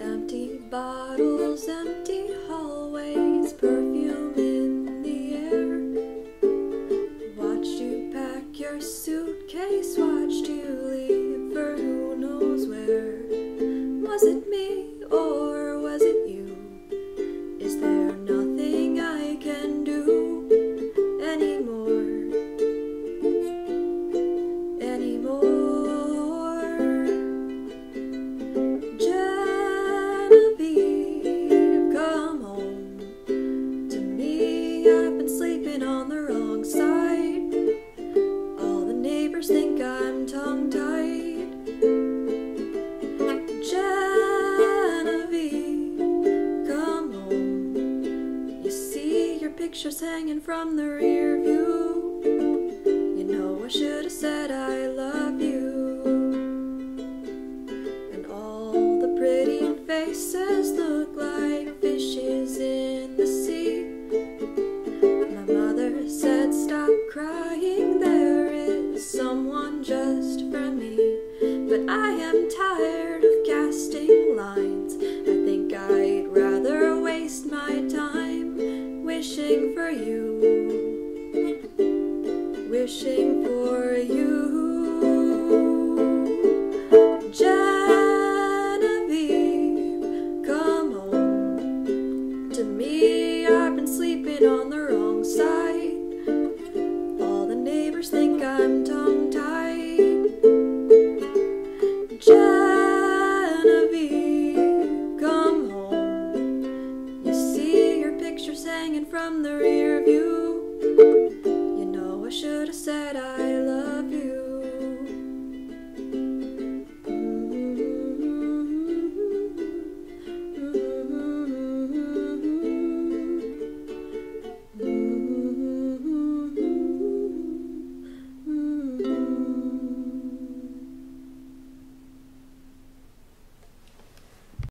Empty bottles, empty on the wrong side. All the neighbors think I'm tongue tied. Genevieve, come home. You see your pictures hanging from the rear view. You know I should have said I love you. And all the pretty faces tired of casting lines. I think I'd rather waste my time wishing for you. Wishing for you. Genevieve, come home to me. I've been sleeping on the wrong Genevieve, come home. You see your pictures hanging from the rear view.